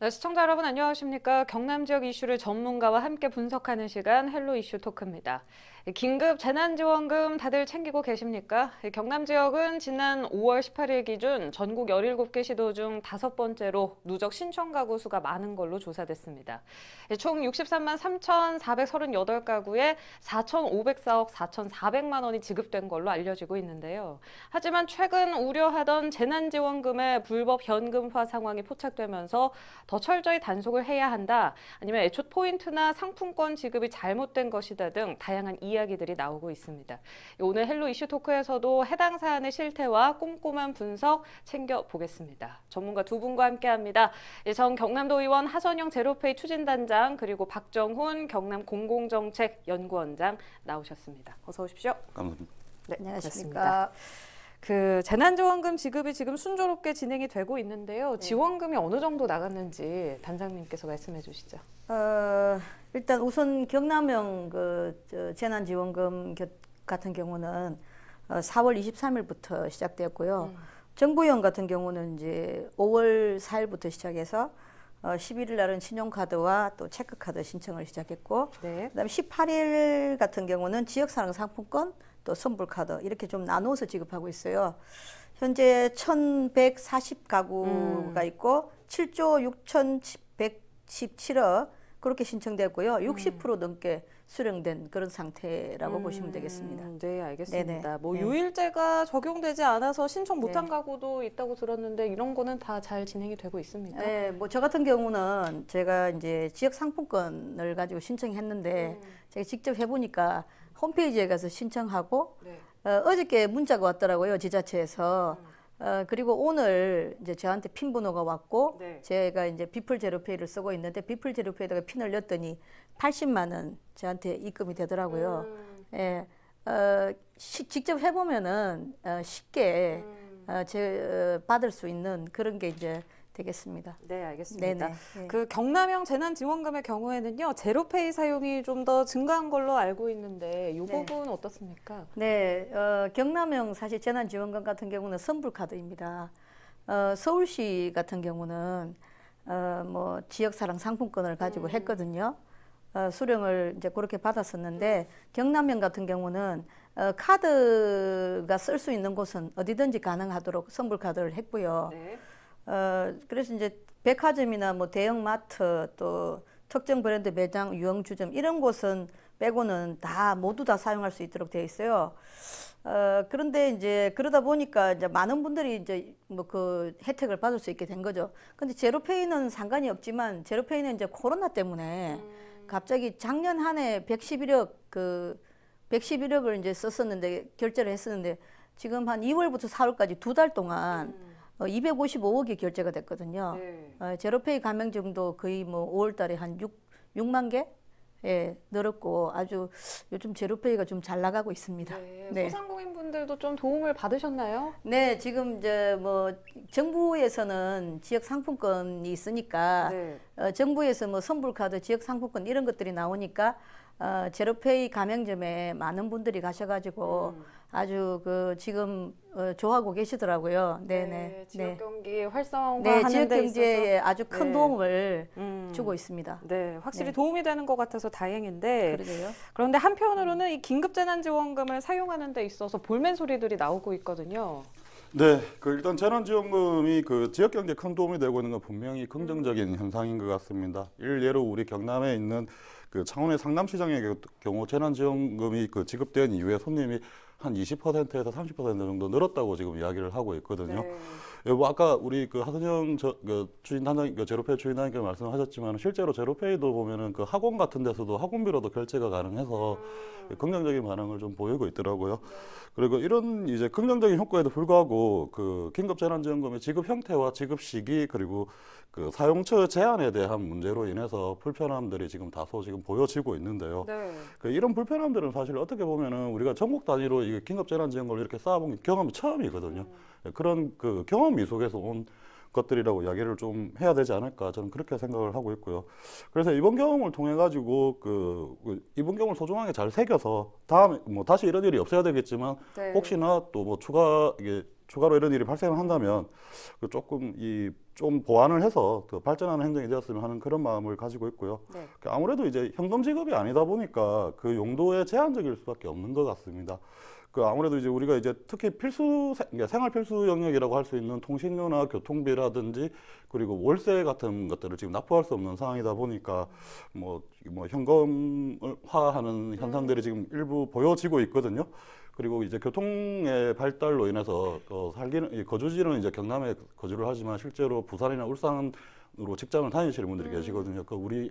네, 시청자 여러분 안녕하십니까? 경남 지역 이슈를 전문가와 함께 분석하는 시간 헬로 이슈 토크입니다. 긴급 재난지원금 다들 챙기고 계십니까? 경남 지역은 지난 5월 18일 기준 전국 17개 시도 중 다섯 번째로 누적 신청 가구 수가 많은 걸로 조사됐습니다. 총 63만 3,438가구에 4,504억 4,400만 원이 지급된 걸로 알려지고 있는데요. 하지만 최근 우려하던 재난지원금의 불법 현금화 상황이 포착되면서 더 철저히 단속을 해야 한다. 아니면 애초 포인트나 상품권 지급이 잘못된 것이다 등 다양한 이야기들이 나오고 있습니다. 오늘 헬로 이슈 토크에서도 해당 사안의 실태와 꼼꼼한 분석 챙겨보겠습니다. 전문가 두 분과 함께합니다. 전 경남도 의원 하선영 제로페이 추진단장 그리고 박정훈 경남 공공정책연구원장 나오셨습니다. 어서 오십시오. 감사합니다. 네, 안녕하십니까. 그 재난지원금 지급이 지금 순조롭게 진행이 되고 있는데요. 네. 지원금이 어느 정도 나갔는지 단장님께서 말씀해 주시죠. 어, 일단 우선 경남형 그 재난지원금 같은 경우는 어, 4월 23일부터 시작되었고요. 음. 정부형 같은 경우는 이제 5월 4일부터 시작해서 어, 11일 날은 신용카드와 또 체크카드 신청을 시작했고, 네. 그다음에 18일 같은 경우는 지역사랑 상품권 또 선불 카드 이렇게 좀 나눠서 지급하고 있어요. 현재 1,140가구가 음. 있고 7조 6,117억 그렇게 신청됐고요. 60% 음. 넘게 수령된 그런 상태라고 음. 보시면 되겠습니다. 네, 알겠습니다. 네네. 뭐 네. 유일제가 적용되지 않아서 신청 못한 네. 가구도 있다고 들었는데 이런 거는 다 잘 진행이 되고 있습니다. 네, 뭐 저 같은 경우는 제가 이제 지역 상품권을 가지고 신청했는데 음. 제가 직접 해보니까 홈페이지에 가서 신청하고 네. 어, 저께 문자가 왔더라고요 지자체에서 음. 어, 그리고 오늘 이제 저한테 핀 번호가 왔고 네. 제가 이제 비플 제로페이를 쓰고 있는데 비플 제로페이에다가 핀을 넣었더니 80만 원 저한테 입금이 되더라고요. 음. 예, 어, 시, 직접 해보면은 어, 쉽게 음. 어, 제, 어, 받을 수 있는 그런 게 이제 되겠습니다. 네, 알겠습니다. 네. 그 경남형 재난지원금의 경우에는요, 제로페이 사용이 좀 더 증가한 걸로 알고 있는데 이 네. 부분 네. 어떻습니까? 네, 어, 경남형 사실 재난지원금 같은 경우는 선불카드입니다. 어, 서울시 같은 경우는 어, 뭐 지역사랑 상품권을 가지고 음. 했거든요. 어, 수령을 이제 그렇게 받았었는데 경남형 같은 경우는 어, 카드가 쓸 수 있는 곳은 어디든지 가능하도록 선불 카드를 했고요. 네. 어, 그래서 이제 백화점이나 뭐 대형 마트 또 특정 브랜드 매장, 유흥주점 이런 곳은 빼고는 다 모두 다 사용할 수 있도록 되어 있어요. 어, 그런데 이제 그러다 보니까 이제 많은 분들이 이제 뭐 그 혜택을 받을 수 있게 된 거죠. 근데 제로페이는 상관이 없지만 제로페이는 이제 코로나 때문에 음. 갑자기 작년 한 해 111억 그 111억을 이제 썼었는데 결제를 했었는데 지금 한 2월부터 4월까지 두 달 동안 음. 어, 255억이 결제가 됐거든요. 네. 어, 제로페이 가맹점도 거의 뭐 5월 달에 한 6, 6만 개? 예, 늘었고 아주 요즘 제로페이가 좀 잘 나가고 있습니다. 네, 네. 소상공인 분들도 좀 도움을 받으셨나요? 네, 지금 이제 뭐 정부에서는 지역 상품권이 있으니까 네. 어, 정부에서 뭐 선불카드, 지역 상품권 이런 것들이 나오니까 어, 제로페이 가맹점에 많은 분들이 가셔가지고 음. 아주 그 지금 어, 좋아하고 계시더라고요. 네네. 네, 네, 지역 경기 네. 활성화하는 네, 지역 경제에 아주 큰 네. 도움을 음. 주고 있습니다. 네, 확실히 네. 도움이 되는 것 같아서 다행인데. 그러게요. 그런데 한편으로는 이 긴급 재난 지원금을 사용하는 데 있어서 볼멘 소리들이 나오고 있거든요. 네, 그 일단 재난지원금이 그 지역 경제에 큰 도움이 되고 있는 건 분명히 긍정적인 현상인 것 같습니다. 일례로 우리 경남에 있는 그 창원의 상남시장의 경우 재난지원금이 그 지급된 이후에 손님이 한 20%에서 30% 정도 늘었다고 지금 이야기를 하고 있거든요. 네. 예, 뭐 아까 우리 그 하선영 저, 그 주인 단장, 그 제로페이 주인 단장님 말씀하셨지만 실제로 제로페이도 보면은 그 학원 같은 데서도 학원비로도 결제가 가능해서 음. 긍정적인 반응을 좀 보이고 있더라고요. 그리고 이런 이제 긍정적인 효과에도 불구하고 그 긴급재난지원금의 지급 형태와 지급 시기 그리고 그 사용처 제한에 대한 문제로 인해서 불편함들이 지금 다소 지금 보여지고 있는데요. 네. 그 이런 불편함들은 사실 어떻게 보면은 우리가 전국 단위로 이게 긴급재난지원금을 이렇게 쌓아본 경험이 처음이거든요. 음. 그런 그 경험이 속에서 온 것들이라고 이야기를 좀 해야 되지 않을까 저는 그렇게 생각을 하고 있고요. 그래서 이번 경험을 통해 가지고 그, 그 이번 경험을 소중하게 잘 새겨서 다음에 뭐 다시 이런 일이 없어야 되겠지만 네. 혹시나 또 뭐 추가 이게 추가로 이런 일이 발생을 한다면 그 조금 이 좀 보완을 해서 더 발전하는 행정이 되었으면 하는 그런 마음을 가지고 있고요. 네. 그 아무래도 이제 현금 지급이 아니다 보니까 그 용도에 제한적일 수밖에 없는 것 같습니다. 그 아무래도 이제 우리가 이제 특히 필수 세- 그러니까 생활 필수 영역이라고 할 수 있는 통신료나 교통비라든지 그리고 월세 같은 것들을 지금 납부할 수 없는 상황이다 보니까 뭐, 뭐 현금화하는 현상들이 지금 일부 보여지고 있거든요. 그리고 이제 교통의 발달로 인해서 어, 살기는 이 거주지는 이제 경남에 거주를 하지만 실제로 부산이나 울산으로 직장을 다니시는 분들이 계시거든요. 그 우리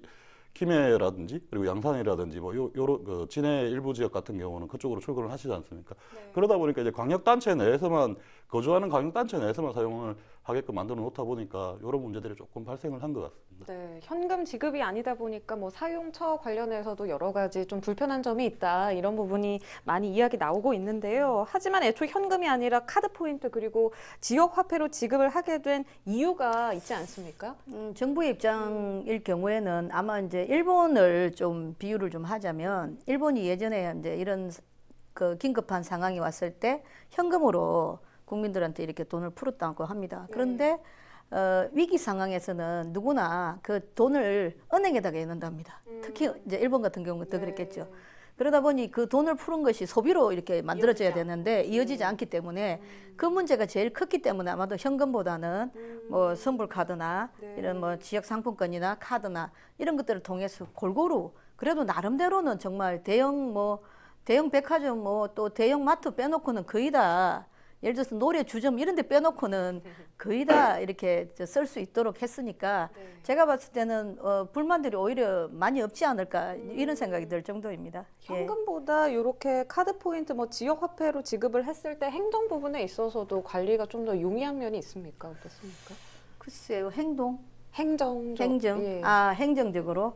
김해라든지 그리고 양산이라든지 뭐 요, 요런 그 진해 일부 지역 같은 경우는 그쪽으로 출근을 하시지 않습니까? 그러다 보니까 이제 광역 단체 내에서만 거주하는 광역 단체 내에서만 사용을 하게끔 만들어 놓다 보니까 이런 문제들이 조금 발생을 한 것 같습니다. 네, 현금 지급이 아니다 보니까 뭐 사용처 관련해서도 여러 가지 좀 불편한 점이 있다 이런 부분이 많이 이야기 나오고 있는데요. 하지만 애초 현금이 아니라 카드 포인트 그리고 지역 화폐로 지급을 하게 된 이유가 있지 않습니까? 음, 정부의 입장일 경우에는 아마 이제 일본을 좀 비유를 좀 하자면 일본이 예전에 이제 이런 그 긴급한 상황이 왔을 때 현금으로 국민들한테 이렇게 돈을 풀었다고 합니다. 그런데 어, 위기 상황에서는 누구나 그 돈을 은행에다가 넣는답니다. 특히 이제 일본 같은 경우는 더 그랬겠죠. 그러다 보니 그 돈을 푸는 것이 소비로 이렇게 만들어져야 되는데 이어지지 않기 때문에 그 문제가 제일 컸기 때문에 아마도 현금보다는 뭐 선불 카드나 이런 뭐 지역 상품권이나 카드나 이런 것들을 통해서 골고루 그래도 나름대로는 정말 대형 뭐 대형 백화점 뭐 또 대형 마트 빼놓고는 거의 다 예를 들어서 노래 주점 이런 데 빼놓고는 거의 다 이렇게 쓸 수 있도록 했으니까 제가 봤을 때는 어, 불만들이 오히려 많이 없지 않을까 이런 생각이 들 정도입니다. 예. 현금보다 이렇게 카드 포인트 뭐 지역 화폐로 지급을 했을 때 행정 부분에 있어서도 관리가 좀 더 용이한 면이 있습니까? 어떻습니까? 글쎄요 행동 행정 행정 예. 아 행정적으로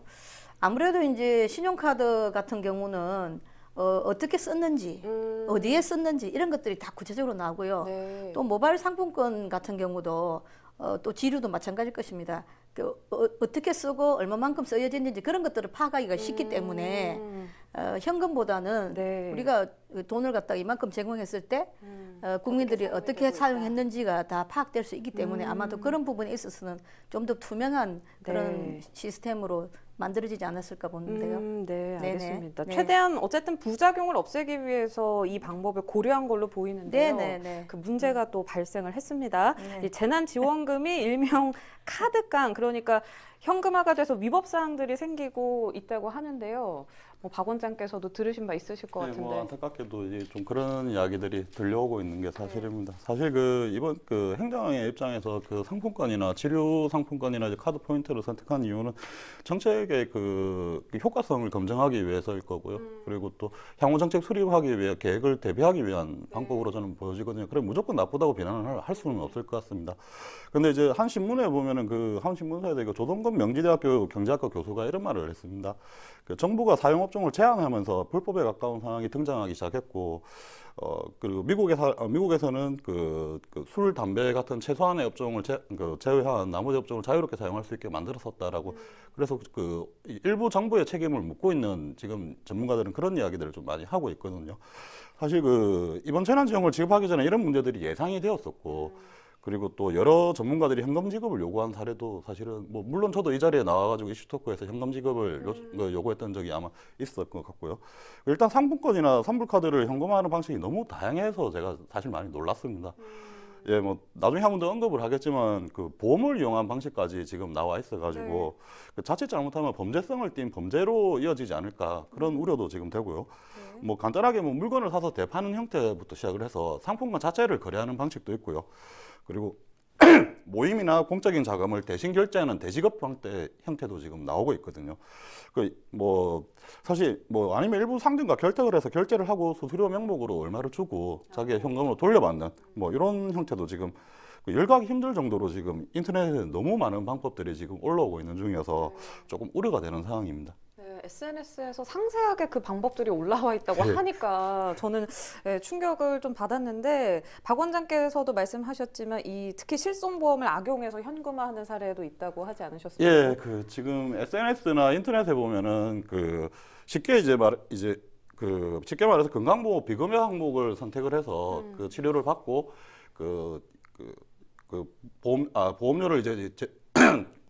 아무래도 이제 신용카드 같은 경우는 어, 어떻게 썼는지 음, 어디에 썼는지 이런 것들이 다 구체적으로 나오고요. 네. 또 모바일 상품권 같은 경우도 어, 또 지류도 마찬가지일 것입니다. 그, 어, 어떻게 쓰고 얼마만큼 쓰여졌는지 그런 것들을 파악하기가 쉽기 때문에 음, 어, 현금보다는 네. 우리가 그 돈을 갖다가 이만큼 제공했을 때 음. 어, 국민들이 어떻게 사용했는지가 다 파악될 수 있기 때문에 음. 아마도 그런 부분에 있어서는 좀 더 투명한 그런 네. 시스템으로 만들어지지 않았을까 보는데요. 음, 네, 네네. 알겠습니다. 네. 최대한 어쨌든 부작용을 없애기 위해서 이 방법을 고려한 걸로 보이는데요. 네네네. 그 문제가 또 발생을 했습니다. 네. 이 재난지원금이 일명 카드깡 그러니까 현금화가 돼서 위법 사항들이 생기고 있다고 하는데요. 뭐 박 원장께서도 들으신 바 있으실 것 네, 같은데. 뭐 안타깝게도 이제 좀 그런 이야기들이 들려오고 있는 게 사실입니다. 사실 그 이번 그 행정의 입장에서 그 상품권이나 치료 상품권이나 이제 카드 포인트를 선택한 이유는 정책의 그, 그 효과성을 검증하기 위해서일 거고요. 그리고 또 향후 정책 수립하기 위해 계획을 대비하기 위한 방법으로 저는 보여지거든요. 그래 무조건 나쁘다고 비난을 할- 할 수는 없을 것 같습니다. 근데 이제 한 신문에 보면은 그 한 신문사에서 그 조동건 명지대학교 경제학과 교수가 이런 말을 했습니다. 그 정부가 사용 업종을 제한하면서 불법에 가까운 상황이 등장하기 시작했고, 어 그리고 미국에서 어, 미국에서는 그, 그 술, 담배 같은 최소한의 업종을 제, 그 제외한 나머지 업종을 자유롭게 사용할 수 있게 만들었었다라고. 그래서 그 이- 일부 정부의 책임을 묻고 있는 지금 전문가들은 그런 이야기들을 좀 많이 하고 있거든요. 사실 그 이번 재난지원금을 지급하기 전에 이런 문제들이 예상이 되었었고. 그리고 또 여러 전문가들이 현금 지급을 요구한 사례도 사실은 뭐 물론 저도 이 자리에 나와가지고 이슈토크에서 현금 지급을 요, 그 요구했던 적이 아마 있었을 것 같고요. 일단 상품권이나 선불카드를 현금화하는 방식이 너무 다양해서 제가 사실 많이 놀랐습니다. 예, 뭐 나중에 한 번 더 언급을 하겠지만 그 보험을 이용한 방식까지 지금 나와 있어가지고 그 자칫 잘못하면 범죄성을 띈 범죄로 이어지지 않을까 그런 우려도 지금 되고요. 뭐 간단하게 뭐 물건을 사서 대파는 형태부터 시작을 해서 상품권 자체를 거래하는 방식도 있고요. 그리고 모임이나 공적인 자금을 대신 결제하는 대지급 형태 형태도 지금 나오고 있거든요. 그 뭐 사실 뭐 아니면 일부 상점과 결탁을 해서 결제를 하고 수수료 명목으로 얼마를 주고 자기의 현금으로 돌려받는 뭐 이런 형태도 지금 그 열거하기 힘들 정도로 지금 인터넷에 너무 많은 방법들이 지금 올라오고 있는 중이어서 조금 우려가 되는 상황입니다. 네, SNS에서 상세하게 그 방법들이 올라와 있다고 네. 하니까 저는 예, 충격을 좀 받았는데 박 원장께서도 말씀하셨지만 이 특히 실손보험을 악용해서 현금화하는 사례도 있다고 하지 않으셨습니까? 예, 그 지금 SNS나 인터넷에 보면은 그 쉽게 이제 말 이제 그 쉽게 말해서 건강보험 비급여 항목을 선택을 해서 그 치료를 받고 그, 그, 그 보험, 아, 보험료를 이제 제,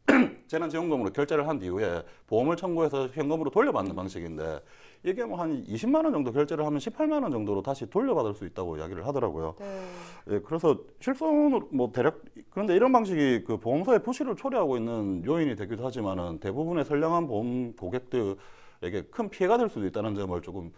재난지원금으로 결제를 한 이후에 보험을 청구해서 현금으로 돌려받는 방식인데 이게 뭐 한 20만 원 정도 결제를 하면 18만 원 정도로 다시 돌려받을 수 있다고 이야기를 하더라고요. 네. 예, 그래서 실손으로 뭐 대략 그런데 이런 방식이 그 보험사의 부실을 초래하고 있는 요인이 되기도 하지만은 대부분의 선량한 보험 고객들에게 큰 피해가 될 수도 있다는 점을 조금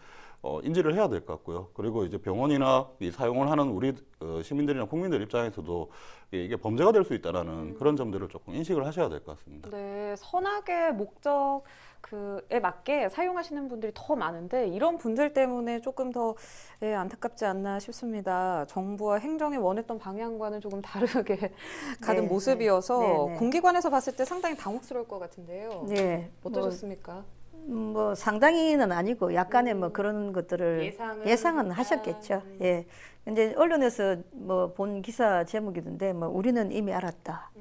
어, 인지를 해야 될 것 같고요. 그리고 이제 병원이나 이 사용을 하는 우리 어, 시민들이나 국민들 입장에서도 이게, 범죄가 될 수 있다라는 그런 점들을 조금 인식을 하셔야 될 것 같습니다. 네, 선악의 목적 그에 맞게 사용하시는 분들이 더 많은데 이런 분들 때문에 조금 더 예, 안타깝지 않나 싶습니다. 정부와 행정이 원했던 방향과는 조금 다르게 가는 네, 모습이어서 네, 네, 네. 공기관에서 봤을 때 상당히 당혹스러울 것 같은데요. 네, 어떠셨습니까? 뭐, 뭐 상당히는 아니고 약간의 뭐 그런 것들을 예상은 예상은 하셨겠죠. 음. 예. 근데 언론에서 뭐 본 기사 제목이던데 뭐 우리는 이미 알았다.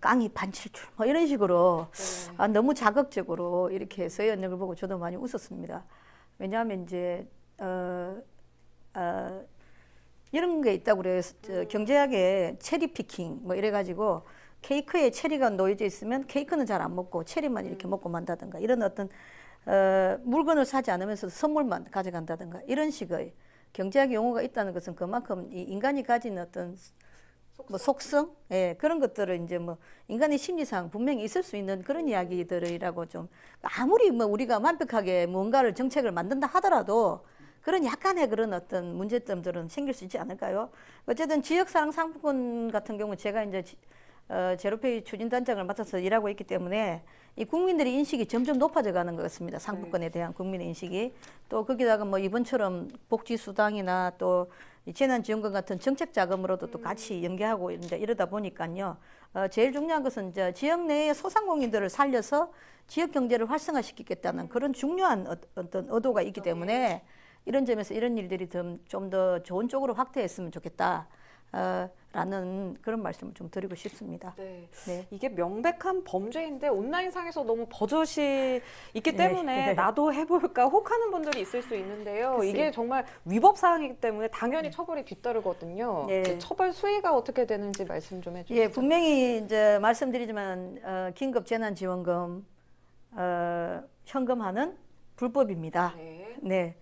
깡이 반칠줄 뭐 이런 식으로 네. 아, 너무 자극적으로 이렇게 걸 보고 저도 많이 웃었습니다. 왜냐하면 이제 어, 어, 이런 게 있다고 그래요. 저 경제학에 체리 피킹 뭐 이래 가지고 케이크에 체리가 놓여져 있으면 케이크는 잘 안 먹고 체리만 이렇게 먹고 만다든가 이런 어떤 어, 물건을 사지 않으면서 선물만 가져간다든가 이런 식의 경제학 용어가 있다는 것은 그만큼 이 인간이 가진 어떤 뭐 속성, 예, 그런 것들을 이제 뭐 인간의 심리상 분명히 있을 수 있는 그런 이야기들이라고 좀 아무리 뭐 우리가 완벽하게 뭔가를 정책을 만든다 하더라도 그런 약간의 그런 어떤 문제점들은 생길 수 있지 않을까요? 어쨌든 지역사랑 상품권 같은 경우 제가 이제 지- 어, 제로페이 추진단장을 맡아서 일하고 있기 때문에 이 국민들의 인식이 점점 높아져 가는 것 같습니다. 상품권에 대한 국민의 인식이. 또 거기다가 뭐 이번처럼 복지수당이나 또이 재난지원금 같은 정책 자금으로도 또 같이 연계하고 이제 이러다 보니까요. 어, 제일 중요한 것은 이제 지역 내의 소상공인들을 살려서 지역 경제를 활성화시키겠다는 그런 중요한 어- 어떤 의도가 있기 때문에 이런 점에서 이런 일들이 좀더 좋은 쪽으로 확대했으면 좋겠다. 어, 라는 그런 말씀을 좀 드리고 싶습니다. 네. 네. 이게 명백한 범죄인데 온라인상에서 너무 버젓이 있기 네, 때문에 네. 나도 해볼까 혹하는 분들이 있을 수 있는데요. 글쎄요. 이게 정말 위법 사항이기 때문에 당연히 처벌이 뒤따르거든요. 네. 이제 처벌 수위가 어떻게 되는지 말씀 좀 해주세요. 예, 분명히 이제 말씀드리지만 어, 긴급 재난지원금 어, 현금화는 불법입니다. 네. 네.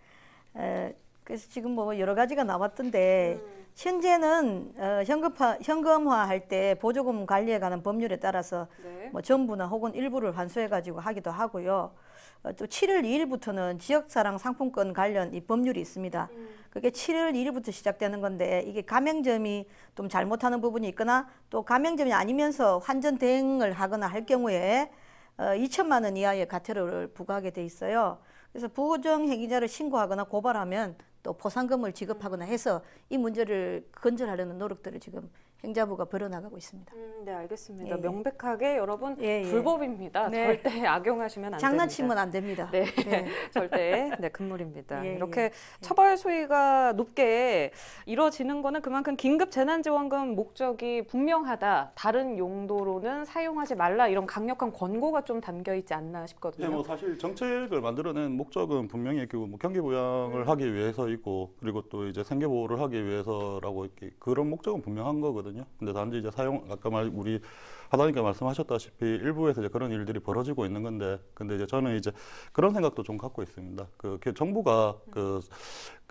에, 그래서 지금 뭐 여러 가지가 나왔던데 음. 현재는 어, 현금화 현금화 할 때 보조금 관리에 관한 법률에 따라서 네. 뭐 전부나 혹은 일부를 환수해 가지고 하기도 하고요. 어, 또 7월 2일부터는 지역사랑 상품권 관련 이 법률이 있습니다. 음. 그게 7월 1일부터 시작되는 건데 이게 가맹점이 좀 잘못하는 부분이 있거나 또 가맹점이 아니면서 환전 대행을 하거나 할 경우에 어, 2천만 원 이하의 과태료를 부과하게 돼 있어요. 그래서 부정 행위자를 신고하거나 고발하면 또 포상금을 지급하거나 해서 이 문제를 건절하려는 노력들을 지금 행자부가 벌여나가고 있습니다. 음, 네, 알겠습니다. 예, 예. 명백하게 여러분 예, 예. 불법입니다. 네. 절대 악용하시면 안 장난치면 됩니다. 안 됩니다. 네, 네. 절대 네 금물입니다. 예, 이렇게 예. 처벌 수위가 높게 이루어지는 거는 그만큼 긴급 재난지원금 목적이 분명하다. 다른 용도로는 사용하지 말라 이런 강력한 권고가 좀 담겨 있지 않나 싶거든요. 네, 뭐 사실 정책을 만들어낸 목적은 분명히 그 뭐 경기 부양을 하기 위해서 있고 그리고 또 이제 생계 보호를 하기 위해서라고 이렇게 그런 목적은 분명한 거거든요. 근데 단지 이제 사용 아까 말 우리 하다니까 말씀하셨다시피 일부에서 이제 그런 일들이 벌어지고 있는 건데 근데 이제 저는 이제 그런 생각도 좀 갖고 있습니다. 그그 정부가 그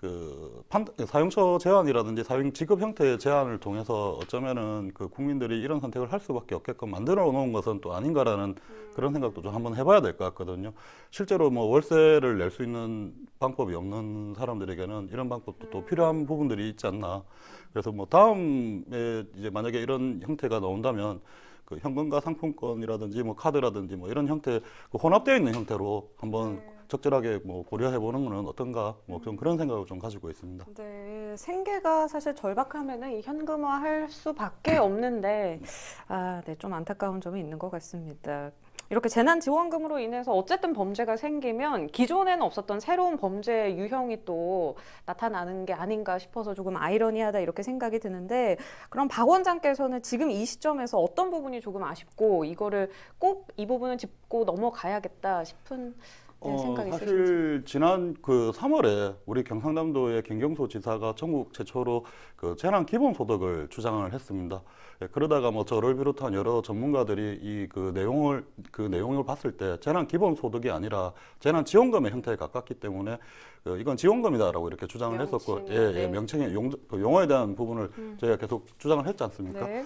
그 판, 사용처 제한이라든지 사용 지급 형태의 제한을 통해서 어쩌면은 그 국민들이 이런 선택을 할 수밖에 없게끔 만들어 놓은 것은 또 아닌가라는 그런 생각도 좀 한번 해봐야 될 것 같거든요. 실제로 뭐 월세를 낼 수 있는 방법이 없는 사람들에게는 이런 방법도 또 필요한 부분들이 있지 않나. 그래서 뭐 다음에 이제 만약에 이런 형태가 나온다면 그 현금과 상품권이라든지 뭐 카드라든지 뭐 이런 형태 그 혼합되어 있는 형태로 한번 적절하게 뭐 고려해 보는 거는 어떤가 뭐 좀 그런 생각을 좀 가지고 있습니다. 네, 생계가 사실 절박하면은 이 현금화할 수밖에 없는데 아, 네, 좀 안타까운 점이 있는 것 같습니다. 이렇게 재난지원금으로 인해서 어쨌든 범죄가 생기면 기존에는 없었던 새로운 범죄 유형이 또 나타나는 게 아닌가 싶어서 조금 아이러니하다 이렇게 생각이 드는데 그럼 박 원장께서는 지금 이 시점에서 어떤 부분이 조금 아쉽고 이거를 꼭 이 부분은 짚고 넘어가야겠다 싶은 네, 생각 있으신지. 사실 지난 그 3월에 우리 경상남도의 김경수 지사가 전국 최초로 그 재난 기본소득을 주장을 했습니다. 예, 그러다가 뭐 저를 비롯한 여러 전문가들이 이 그 내용을 그 내용을 봤을 때 재난 기본소득이 아니라 재난 지원금의 형태에 가깝기 때문에 그 이건 지원금이다라고 이렇게 주장을 했었고, 명칭을, 예, 예, 네. 명칭의 용, 그 용어에 대한 부분을 저희가 계속 주장을 했지 않습니까? 네.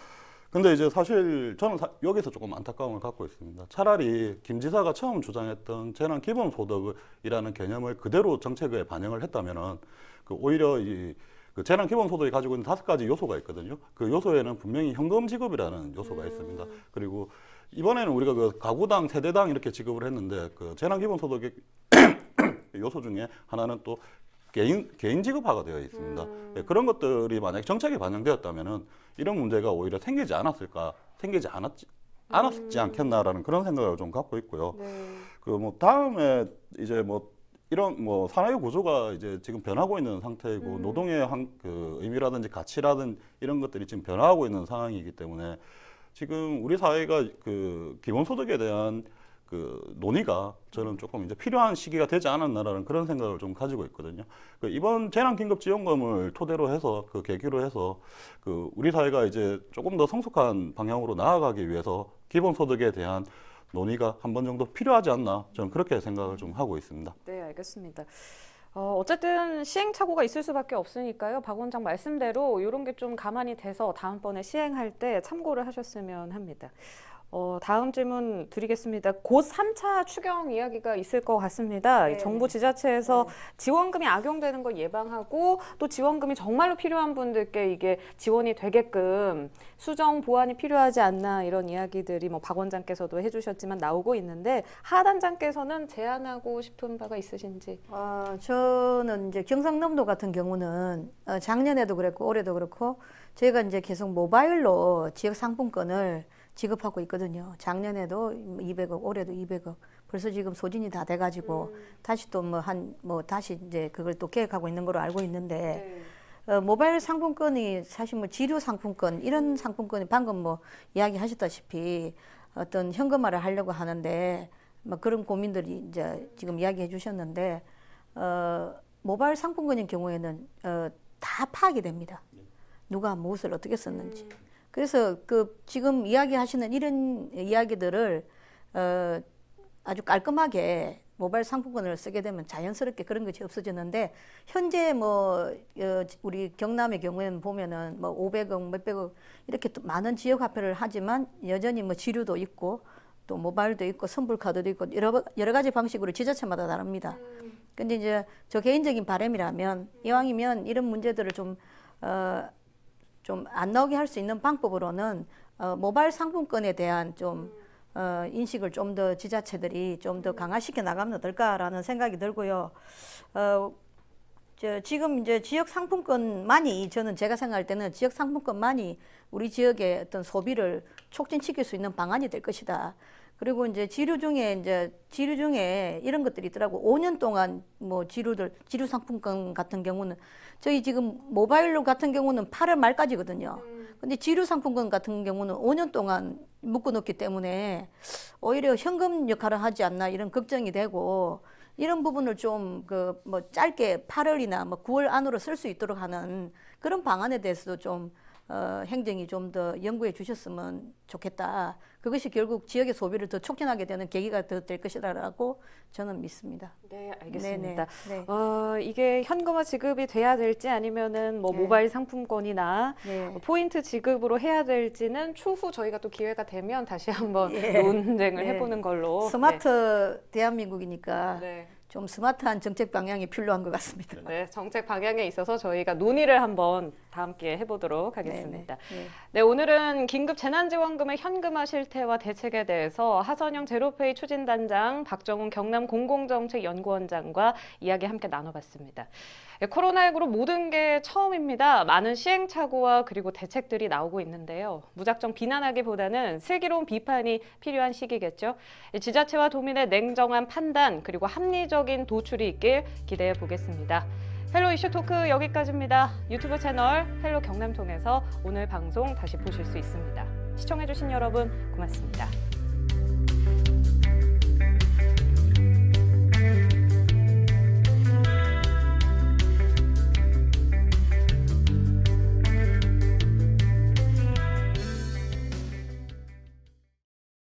근데 이제 사실 저는 사- 여기서 조금 안타까움을 갖고 있습니다. 차라리 김 지사가 처음 주장했던 재난 기본 소득이라는 개념을 그대로 정책에 반영을 했다면은 그 오히려 이 그 재난 기본 소득이 가지고 있는 다섯 가지 요소가 있거든요. 그 요소에는 분명히 현금 지급이라는 요소가 있습니다. 그리고 이번에는 우리가 그 가구당 세대당 이렇게 지급을 했는데 그 재난 기본 소득의 요소 중에 하나는 또 개인 개인 지급화가 되어 있습니다. 예, 그런 것들이 만약 정책에 반영되었다면은 이런 문제가 오히려 생기지 않았을까, 생기지 않았지 않았지 않겠나라는 그런 생각을 좀 갖고 있고요. 네. 그뭐 다음에 이제 뭐 이런 뭐 산업의 구조가 이제 지금 변하고 있는 상태이고 노동의 한, 그 의미라든지 가치라든 이런 것들이 지금 변화하고 있는 상황이기 때문에 지금 우리 사회가 그 기본소득에 대한 그 논의가 저는 조금 이제 필요한 시기가 되지 않았나라는 그런 생각을 좀 가지고 있거든요. 그 이번 재난긴급지원금을 토대로 해서 그 계기로 해서 그 우리 사회가 이제 조금 더 성숙한 방향으로 나아가기 위해서 기본소득에 대한 논의가 한 번 정도 필요하지 않나 저는 그렇게 생각을 좀 하고 있습니다. 네, 알겠습니다. 어, 어쨌든 시행착오가 있을 수밖에 없으니까요. 박 원장 말씀대로 이런 게 좀 가만히 돼서 다음번에 시행할 때 참고를 하셨으면 합니다. 어, 다음 질문 드리겠습니다. 곧 3차 추경 이야기가 있을 것 같습니다. 네. 정부 지자체에서 지원금이 악용되는 걸 예방하고 또 지원금이 정말로 필요한 분들께 이게 지원이 되게끔 수정 보완이 필요하지 않나 이런 이야기들이 뭐 박 원장께서도 해주셨지만 나오고 있는데 하 단장께서는 제안하고 싶은 바가 있으신지? 어, 저는 이제 경상남도 같은 경우는 어, 작년에도 그랬고 올해도 그렇고 저희가 이제 계속 모바일로 지역 상품권을 지급하고 있거든요. 작년에도 200억, 올해도 200억. 벌써 지금 소진이 다 돼가지고 다시 또 뭐한뭐 다시 이제 그걸 또 계획하고 있는 걸로 알고 있는데 어, 모바일 상품권이 사실 뭐 지류 상품권 이런 상품권이 방금 뭐 이야기하셨다시피 어떤 현금화를 하려고 하는데 뭐 그런 고민들이 이제 지금 이야기해 주셨는데 어, 모바일 상품권인 경우에는 어, 다 파악이 됩니다. 누가 무엇을 어떻게 썼는지. 그래서 그 지금 이야기하시는 이런 이야기들을 어, 아주 깔끔하게 모바일 상품권을 쓰게 되면 자연스럽게 그런 것이 없어지는데 현재 뭐 어, 우리 경남의 경우에는 보면은 뭐 500억 몇백억 이렇게 또 많은 지역 화폐를 하지만 여전히 뭐 지류도 있고 또 모바일도 있고 선불 카드도 있고 여러 여러 가지 방식으로 지자체마다 다릅니다. 근데 이제 저 개인적인 바람이라면 이왕이면 이런 문제들을 좀 어, 좀 안 나오게 할 수 있는 방법으로는 어, 모바일 상품권에 대한 좀 어, 인식을 좀 더 지자체들이 좀 더 강화시켜 나가면 어떨까라는 생각이 들고요. 어, 저 지금 이제 지역 상품권만이 저는 제가 생각할 때는 지역 상품권만이 우리 지역의 어떤 소비를 촉진시킬 수 있는 방안이 될 것이다. 그리고 이제 지류 중에 이제 지류 중에 이런 것들이 있더라고. 5년 동안 뭐 지류들 지류 상품권 같은 경우는 저희 지금 모바일로 같은 경우는 8월 말까지거든요. 근데 지류 상품권 같은 경우는 5년 동안 묶어놓기 때문에 오히려 현금 역할을 하지 않나 이런 걱정이 되고 이런 부분을 좀 그 뭐 짧게 8월이나 뭐 9월 안으로 쓸 수 있도록 하는 그런 방안에 대해서도 좀 어, 행정이 좀 더 연구해 주셨으면 좋겠다. 그것이 결국 지역의 소비를 더 촉진하게 되는 계기가 더 될 것이라고 저는 믿습니다. 네, 알겠습니다. 네. 어, 이게 현금화 지급이 돼야 될지 아니면은 뭐 네. 모바일 상품권이나 네. 뭐 포인트 지급으로 해야 될지는 추후 저희가 또 기회가 되면 다시 한번 예. 논쟁을 예. 해보는 걸로. 스마트 대한민국이니까 네. 좀 스마트한 정책 방향이 필요한 것 같습니다. 네. 네, 정책 방향에 있어서 저희가 논의를 한번 다음 기회에 해보도록 하겠습니다. 네, 네. 네, 오늘은 긴급 재난지원금의 현금화 실태와 대책에 대해서 하선영 제로페이 추진단장, 박정훈 경남 공공정책연구원장과 이야기 함께 나눠봤습니다. 네, 코로나19로 모든 게 처음입니다. 많은 시행착오와 그리고 대책들이 나오고 있는데요. 무작정 비난하기보다는 슬기로운 비판이 필요한 시기겠죠. 이 지자체와 도민의 냉정한 판단 그리고 합리적인 도출이 있길 기대해 보겠습니다. 헬로 이슈 토크 여기까지입니다. 유튜브 채널 헬로 경남 통해서 오늘 방송 다시 보실 수 있습니다. 시청해주신 여러분 고맙습니다.